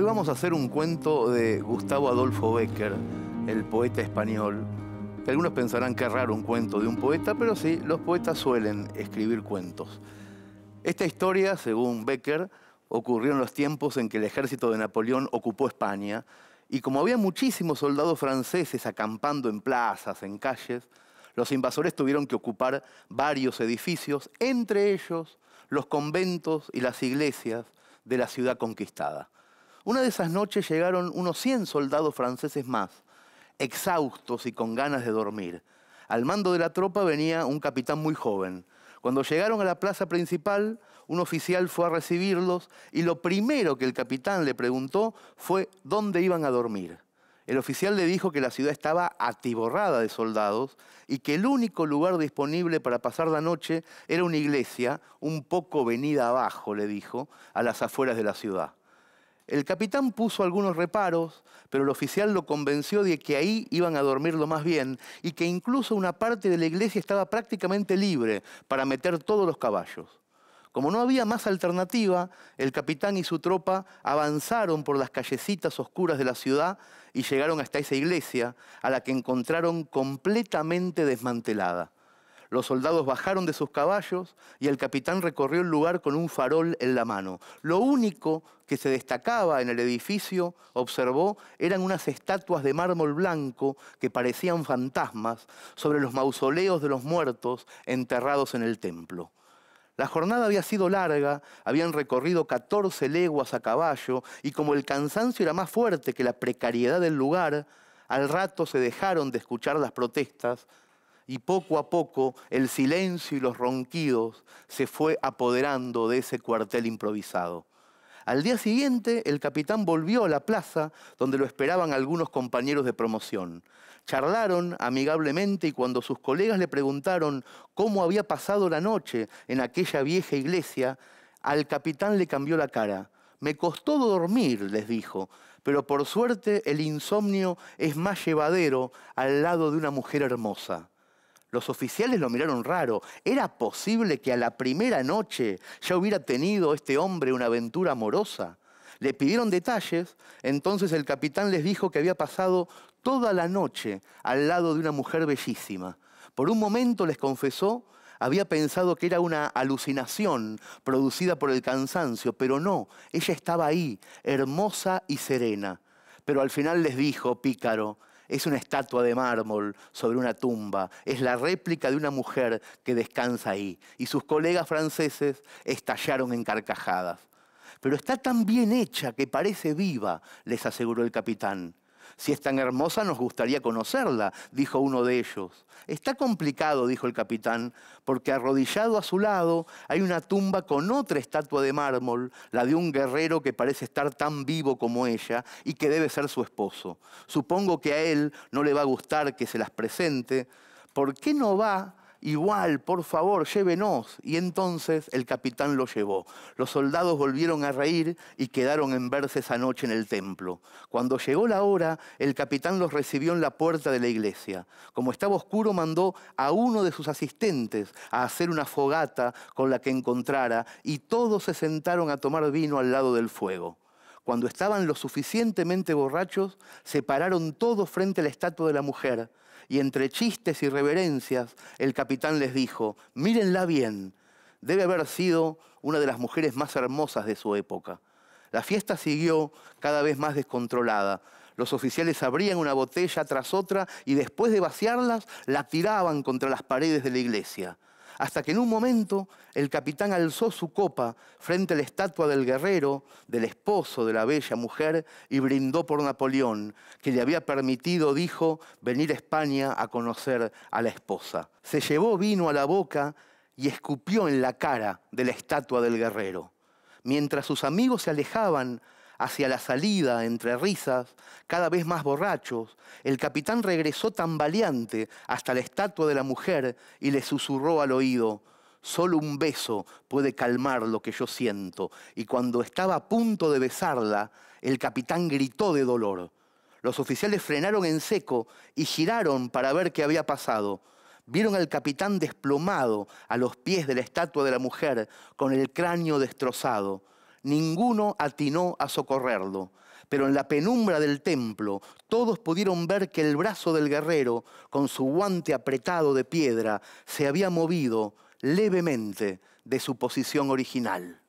Hoy vamos a hacer un cuento de Gustavo Adolfo Becker, el poeta español. Algunos pensarán que raro un cuento de un poeta, pero sí, los poetas suelen escribir cuentos. Esta historia, según Becker, ocurrió en los tiempos en que el ejército de Napoleón ocupó España y como había muchísimos soldados franceses acampando en plazas, en calles, los invasores tuvieron que ocupar varios edificios, entre ellos los conventos y las iglesias de la ciudad conquistada. Una de esas noches llegaron unos 100 soldados franceses más, exhaustos y con ganas de dormir. Al mando de la tropa venía un capitán muy joven. Cuando llegaron a la plaza principal, un oficial fue a recibirlos y lo primero que el capitán le preguntó fue dónde iban a dormir. El oficial le dijo que la ciudad estaba atiborrada de soldados y que el único lugar disponible para pasar la noche era una iglesia un poco venida abajo, le dijo, a las afueras de la ciudad. El capitán puso algunos reparos, pero el oficial lo convenció de que ahí iban a dormir lo más bien y que incluso una parte de la iglesia estaba prácticamente libre para meter todos los caballos. Como no había más alternativa, el capitán y su tropa avanzaron por las callecitas oscuras de la ciudad y llegaron hasta esa iglesia, a la que encontraron completamente desmantelada. Los soldados bajaron de sus caballos y el capitán recorrió el lugar con un farol en la mano. Lo único que se destacaba en el edificio, observó, eran unas estatuas de mármol blanco que parecían fantasmas sobre los mausoleos de los muertos enterrados en el templo. La jornada había sido larga, habían recorrido 14 leguas a caballo y como el cansancio era más fuerte que la precariedad del lugar, al rato se dejaron de escuchar las protestas y poco a poco el silencio y los ronquidos se fue apoderando de ese cuartel improvisado. Al día siguiente, el capitán volvió a la plaza donde lo esperaban algunos compañeros de promoción. Charlaron amigablemente y cuando sus colegas le preguntaron cómo había pasado la noche en aquella vieja iglesia, al capitán le cambió la cara. Me costó dormir, les dijo, pero por suerte el insomnio es más llevadero al lado de una mujer hermosa. Los oficiales lo miraron raro. ¿Era posible que a la primera noche ya hubiera tenido este hombre una aventura amorosa? Le pidieron detalles, entonces el capitán les dijo que había pasado toda la noche al lado de una mujer bellísima. Por un momento les confesó, había pensado que era una alucinación producida por el cansancio, pero no, ella estaba ahí, hermosa y serena. Pero al final les dijo, pícaro, es una estatua de mármol sobre una tumba, es la réplica de una mujer que descansa ahí. Y sus colegas franceses estallaron en carcajadas. Pero está tan bien hecha que parece viva, les aseguró el capitán. Si es tan hermosa, nos gustaría conocerla, dijo uno de ellos. Está complicado, dijo el capitán, porque arrodillado a su lado hay una tumba con otra estatua de mármol, la de un guerrero que parece estar tan vivo como ella y que debe ser su esposo. Supongo que a él no le va a gustar que se las presente. ¿Por qué no va igual, por favor, llévenos. Y entonces el capitán lo llevó. Los soldados volvieron a reír y quedaron en verse esa noche en el templo. Cuando llegó la hora, el capitán los recibió en la puerta de la iglesia. Como estaba oscuro, mandó a uno de sus asistentes a hacer una fogata con la que encontrara y todos se sentaron a tomar vino al lado del fuego. Cuando estaban lo suficientemente borrachos, se pararon todos frente a la estatua de la mujer y entre chistes y reverencias el capitán les dijo, mírenla bien, debe haber sido una de las mujeres más hermosas de su época. La fiesta siguió cada vez más descontrolada. Los oficiales abrían una botella tras otra y después de vaciarlas la tiraban contra las paredes de la iglesia hasta que en un momento el capitán alzó su copa frente a la estatua del guerrero, del esposo de la bella mujer, y brindó por Napoleón, que le había permitido, dijo, venir a España a conocer a la esposa. Se llevó vino a la boca y escupió en la cara de la estatua del guerrero. Mientras sus amigos se alejaban, hacia la salida, entre risas, cada vez más borrachos, el capitán regresó tambaleante hasta la estatua de la mujer y le susurró al oído, Solo un beso puede calmar lo que yo siento. Y cuando estaba a punto de besarla, el capitán gritó de dolor. Los oficiales frenaron en seco y giraron para ver qué había pasado. Vieron al capitán desplomado a los pies de la estatua de la mujer, con el cráneo destrozado ninguno atinó a socorrerlo. pero en la penumbra del templo todos pudieron ver que el brazo del guerrero, con su guante apretado de piedra, se había movido levemente de su posición original.